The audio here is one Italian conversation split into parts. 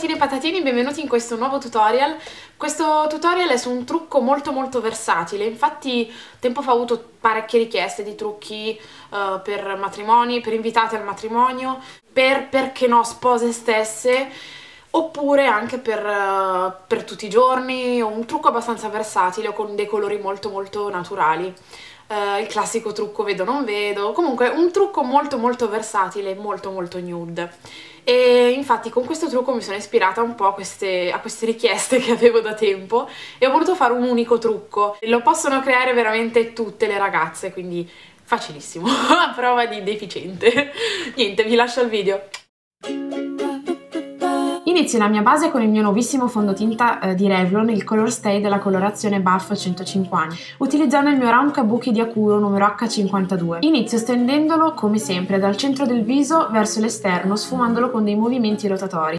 patatine e patatini, benvenuti in questo nuovo tutorial. Questo tutorial è su un trucco molto molto versatile, infatti tempo fa ho avuto parecchie richieste di trucchi uh, per matrimoni, per invitati al matrimonio, per, perché no, spose stesse, oppure anche per, uh, per tutti i giorni, un trucco abbastanza versatile con dei colori molto molto naturali. Uh, il classico trucco vedo non vedo, comunque un trucco molto molto versatile, molto molto nude. E infatti con questo trucco mi sono ispirata un po' a queste, a queste richieste che avevo da tempo e ho voluto fare un unico trucco. Lo possono creare veramente tutte le ragazze, quindi facilissimo, a prova di deficiente. Niente, vi lascio il video. Inizio la mia base con il mio nuovissimo fondotinta eh, di Revlon, il Color Stay della colorazione Buff 150, utilizzando il mio round kabuki di Akuro numero H52. Inizio stendendolo, come sempre, dal centro del viso verso l'esterno, sfumandolo con dei movimenti rotatori.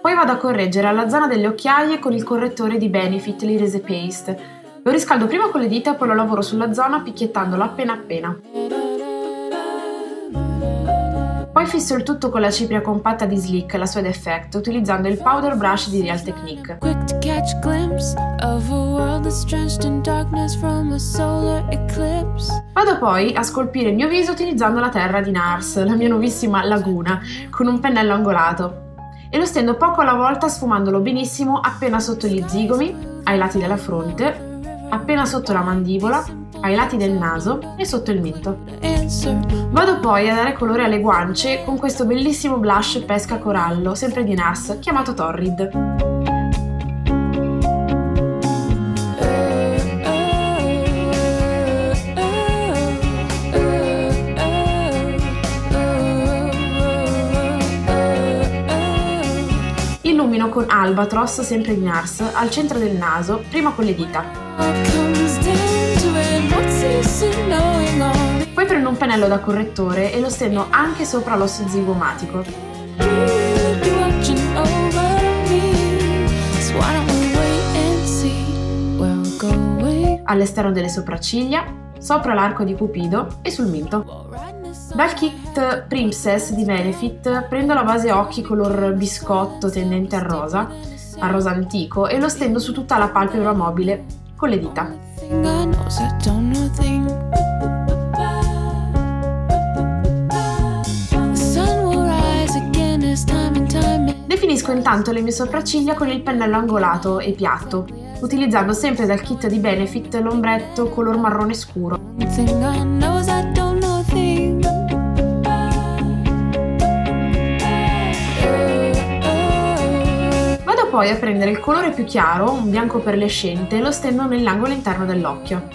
Poi vado a correggere alla zona delle occhiaie con il correttore di Benefit l'Irese Paste. Lo riscaldo prima con le dita poi lo lavoro sulla zona picchiettandolo appena appena. Poi fisso il tutto con la cipria compatta di Slick, la Suede Effect, utilizzando il powder brush di Real Technique. Vado poi a scolpire il mio viso utilizzando la terra di Nars, la mia nuovissima laguna, con un pennello angolato. E lo stendo poco alla volta sfumandolo benissimo appena sotto gli zigomi, ai lati della fronte, appena sotto la mandibola, ai lati del naso e sotto il mento. Vado poi a dare colore alle guance con questo bellissimo blush pesca corallo, sempre di NARS, chiamato Torrid. illumino con Albatros, sempre di NARS, al centro del naso, prima con le dita. Poi prendo un pennello da correttore e lo stendo anche sopra l'osso zigomatico. All'esterno delle sopracciglia, sopra l'arco di Cupido e sul mento. Dal kit Princess di Benefit prendo la base occhi color biscotto tendente al rosa, al rosa antico, e lo stendo su tutta la palpebra mobile con le dita. Definisco intanto le mie sopracciglia con il pennello angolato e piatto, utilizzando sempre dal kit di Benefit l'ombretto color marrone scuro. Poi a prendere il colore più chiaro, un bianco perlescente, e lo stendo nell'angolo interno dell'occhio.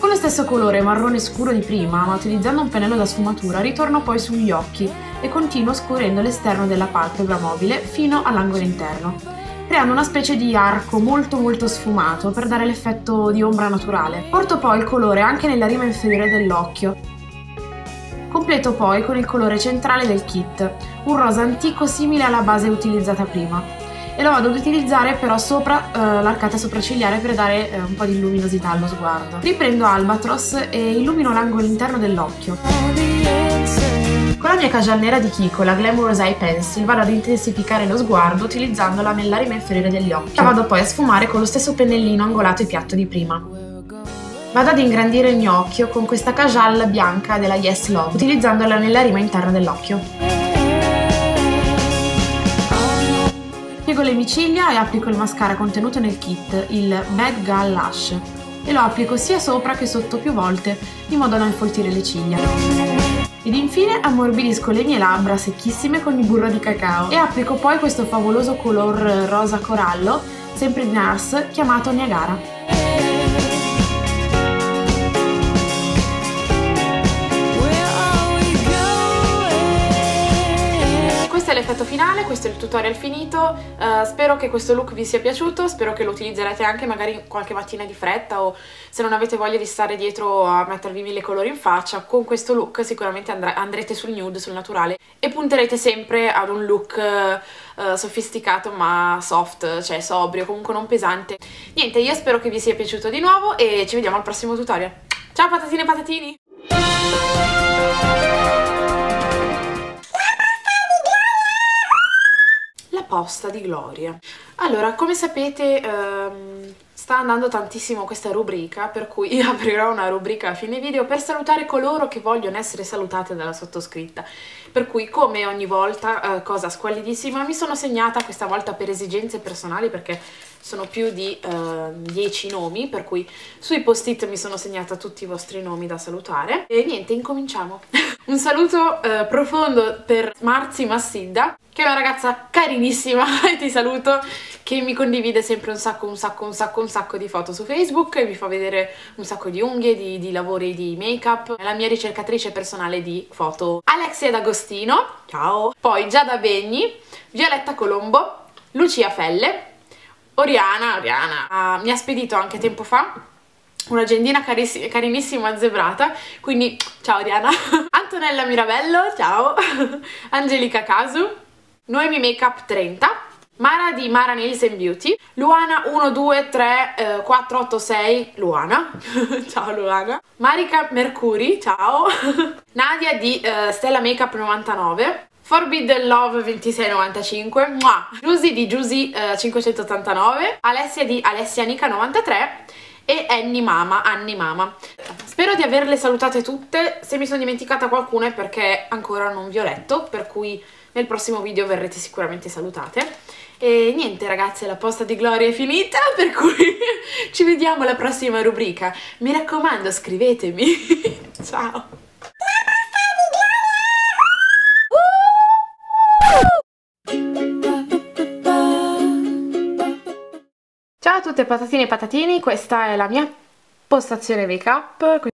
Con lo stesso colore marrone scuro di prima, ma utilizzando un pennello da sfumatura, ritorno poi sugli occhi e continuo scurendo l'esterno della palpebra mobile fino all'angolo interno creando una specie di arco molto molto sfumato per dare l'effetto di ombra naturale. Porto poi il colore anche nella rima inferiore dell'occhio. Completo poi con il colore centrale del kit, un rosa antico simile alla base utilizzata prima. E lo vado ad utilizzare però sopra uh, l'arcata sopraccigliare per dare uh, un po' di luminosità allo sguardo. Riprendo Albatros e illumino l'angolo interno dell'occhio. Con la mia casual nera di Kiko, la Glamorous Eye Pencil, vado ad intensificare lo sguardo utilizzandola nella rima inferiore degli occhi. La vado poi a sfumare con lo stesso pennellino angolato e piatto di prima. Vado ad ingrandire il mio occhio con questa casual bianca della Yes Love, utilizzandola nella rima interna dell'occhio. Piego le mie ciglia e applico il mascara contenuto nel kit, il Bad Gal Lash, e lo applico sia sopra che sotto più volte, in modo da infoltire le ciglia. Ed infine ammorbidisco le mie labbra secchissime con il burro di cacao e applico poi questo favoloso color rosa corallo, sempre di NARS, chiamato Niagara. Questo è il tutorial finito, uh, spero che questo look vi sia piaciuto, spero che lo utilizzerete anche magari qualche mattina di fretta o se non avete voglia di stare dietro a mettervi mille colori in faccia, con questo look sicuramente andr andrete sul nude, sul naturale e punterete sempre ad un look uh, sofisticato ma soft, cioè sobrio, comunque non pesante. Niente, io spero che vi sia piaciuto di nuovo e ci vediamo al prossimo tutorial. Ciao patatine e patatini! Posta di Gloria. Allora, come sapete ehm, sta andando tantissimo questa rubrica, per cui aprirò una rubrica a fine video per salutare coloro che vogliono essere salutate dalla sottoscritta. Per cui, come ogni volta, eh, cosa squallidissima, mi sono segnata questa volta per esigenze personali perché sono più di eh, 10 nomi, per cui sui post-it mi sono segnata tutti i vostri nomi da salutare. E niente, incominciamo. Un saluto eh, profondo per Marzi Massidda, che è una ragazza carinissima e ti saluto, che mi condivide sempre un sacco, un sacco, un sacco, un sacco di foto su Facebook e mi fa vedere un sacco di unghie, di, di lavori di make-up. È la mia ricercatrice personale di foto. Alexia D'Agostino, ciao! Poi Giada Begni, Violetta Colombo, Lucia Felle, Oriana, Oriana. Uh, mi ha spedito anche tempo fa un'agendina carinissima zebrata, quindi ciao Oriana, Antonella Mirabello, ciao, Angelica Casu, Noemi Makeup 30, Mara di Mara Nails Beauty, Luana 123486, 486, Luana, ciao Luana, Marika Mercuri, ciao, Nadia di uh, Stella Makeup 99, Forbidden Love 2695, Mua! Giusy di Giusy uh, 589, Alessia di Alessia Nica 93 e Annie Mama, Annie Mama. Spero di averle salutate tutte, se mi sono dimenticata qualcuna è perché ancora non vi ho letto, per cui nel prossimo video verrete sicuramente salutate. E niente ragazzi, la posta di Gloria è finita, per cui ci vediamo alla prossima rubrica. Mi raccomando, scrivetemi. Ciao! Ciao a tutte patatine e patatini, questa è la mia postazione make up